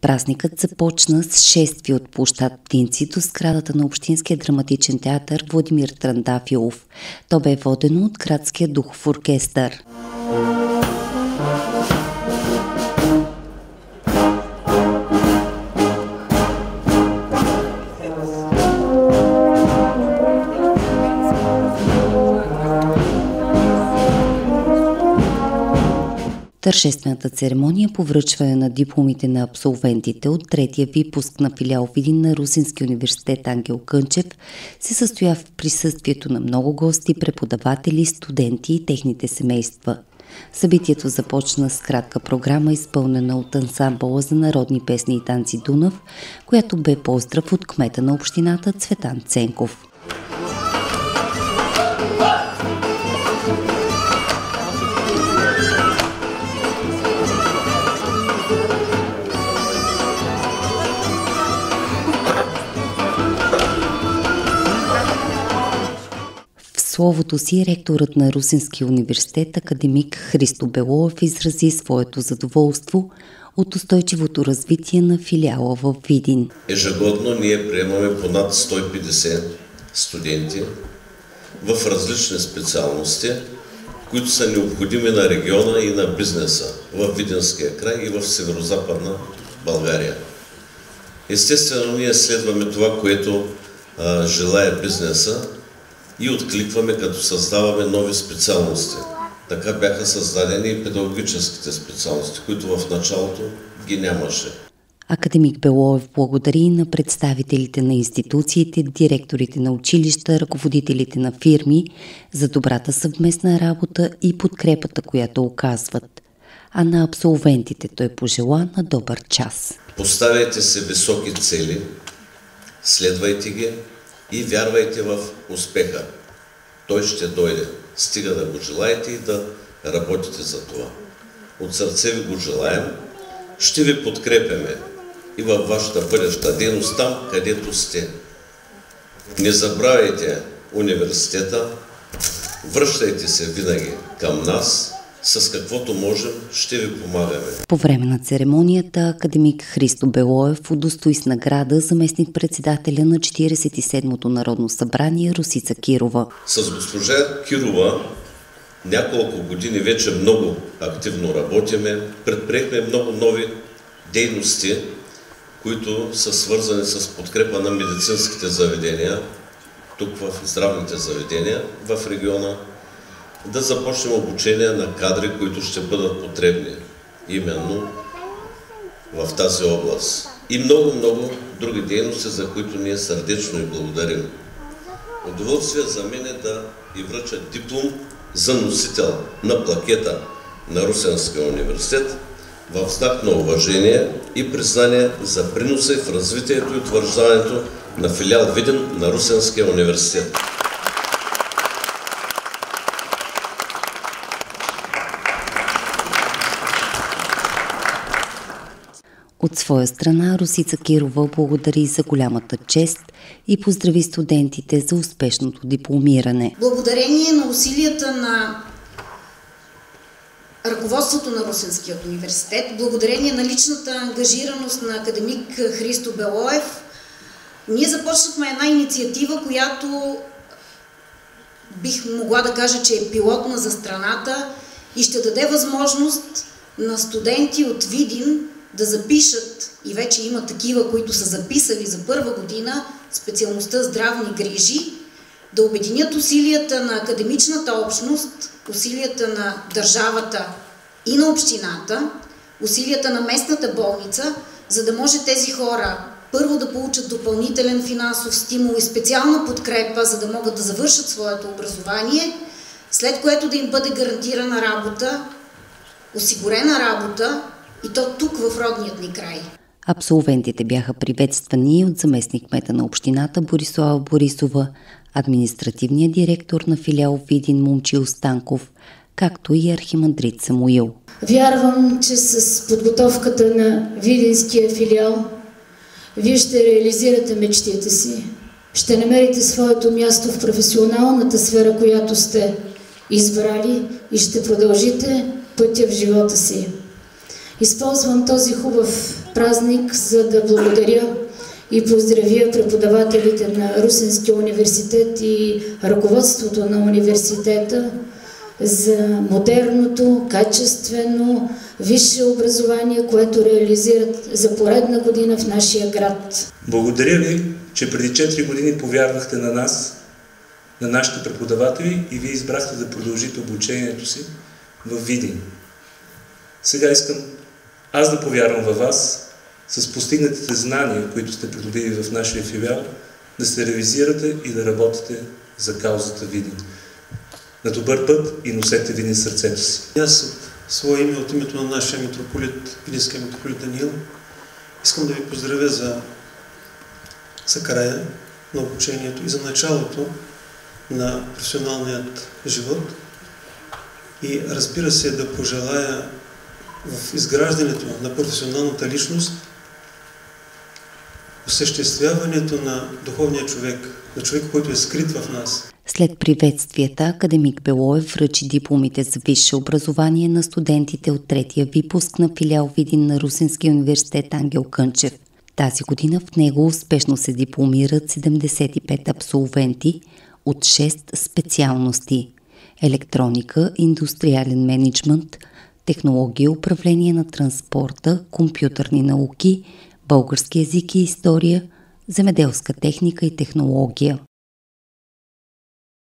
Празникът започна с шествие от площад Птинци до сградата на Общинския драматичен театър Владимир Трандафилов. То бе водено от градския духов оркестър. Тържествената церемония по връчване на дипломите на абсолвентите от третия випуск на филиал Видин на Русински университет Ангел Кънчев се състоя в присъствието на много гости, преподаватели, студенти и техните семейства. Събитието започна с кратка програма, изпълнена от ансамбъла за народни песни и танци Дунав, която бе поздрав от кмета на общината Цветан Ценков. Словото си ректорът на Русинския университет, академик Христо Белоев, изрази своето задоволство от устойчивото развитие на филиала в Видин. Ежегодно ние приемаме по над 150 студенти в различни специалности, които са необходими на региона и на бизнеса в Видинския край и в северо-западна България. Естествено, ние следваме това, което а, желая бизнеса, и откликваме, като създаваме нови специалности. Така бяха създадени и педагогическите специалности, които в началото ги нямаше. Академик Белоев благодари на представителите на институциите, директорите на училища, ръководителите на фирми за добрата съвместна работа и подкрепата, която оказват. А на абсолвентите той пожела на добър час. Поставяйте се високи цели, следвайте ги, и вярвайте в успеха. Той ще дойде. Стига да го желаете и да работите за това. От сърце ви го желаем. Ще ви подкрепяме и във вашата бъдеща дейност там, където сте. Не забравяйте университета, връщайте се винаги към нас – с каквото можем, ще ви помагаме. По време на церемонията академик Христо Белоев удостои с награда заместник председателя на 47-то Народно събрание Русица Кирова. С госпожа Кирова няколко години вече много активно работиме, предприехме много нови дейности, които са свързани с подкрепа на медицинските заведения, тук в здравните заведения в региона, да започнем обучение на кадри, които ще бъдат потребни именно в тази област. И много-много други дейности, за които ние сърдечно и благодарим. Удоволствие за мен е да и връча диплом за носител на плакета на Русенския университет в знак на уважение и признание за приноса и в развитието и утвърждаването на филиал Виден на Русенския университет. От своя страна Русица Кирова благодари за голямата чест и поздрави студентите за успешното дипломиране. Благодарение на усилията на ръководството на Русинският университет, благодарение на личната ангажираност на академик Христо Белоев, ние започнахме една инициатива, която бих могла да кажа, че е пилотна за страната и ще даде възможност на студенти от Видин да запишат, и вече има такива, които са записали за първа година специалността здравни грижи, да обединят усилията на академичната общност, усилията на държавата и на общината, усилията на местната болница, за да може тези хора първо да получат допълнителен финансов стимул и специална подкрепа, за да могат да завършат своето образование, след което да им бъде гарантирана работа, осигурена работа и то тук в родният ни край. Абсолвентите бяха приветствани от заместник мета на общината Борислава Борисова, административният директор на филиал Видин Момчил Станков, както и архимандрит Самуил. Вярвам, че с подготовката на Видинския филиал вие ще реализирате мечтите си. Ще намерите своето място в професионалната сфера, която сте избрали и ще продължите пътя в живота си. Използвам този хубав празник, за да благодаря и поздравя преподавателите на Русинския университет и ръководството на университета за модерното, качествено, висше образование, което реализират за поредна година в нашия град. Благодаря ви, че преди 4 години повярвахте на нас, на нашите преподаватели и вие избрахте да продължите обучението си в Видин. Сега искам аз да повярвам във вас, с постигнатите знания, които сте придобили в нашия филиал, да се ревизирате и да работите за каузата Видин. На добър път и носете Видин сърцето си. Аз от свое име, от името на нашия митрополит, Видинския митрополит Даниил, искам да ви поздравя за, за края на обучението и за началото на професионалният живот. И разбира се, да пожелая в изграждането на професионалната личност осъществяването на духовния човек, на човека, който е скрит в нас. След приветствията, академик Белоев връчи дипломите за висше образование на студентите от третия випуск на филиал Видин на Русинския университет Ангел Кънчев. Тази година в него успешно се дипломират 75 абсолвенти от 6 специалности – електроника, индустриален менеджмент, технология, управление на транспорта, компютърни науки, български язик и история, земеделска техника и технология –